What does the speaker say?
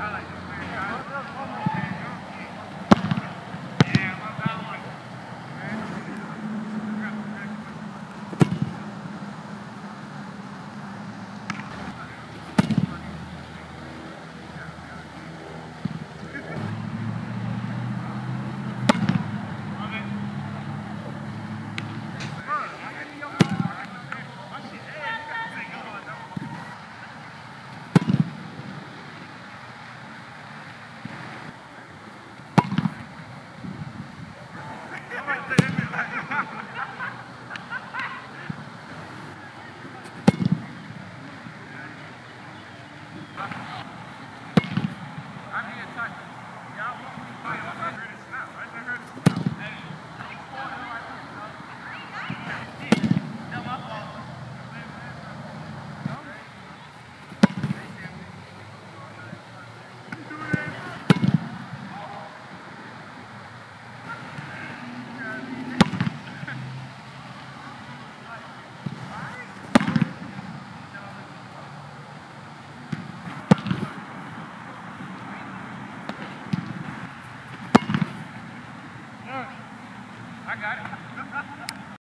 开了。Agora.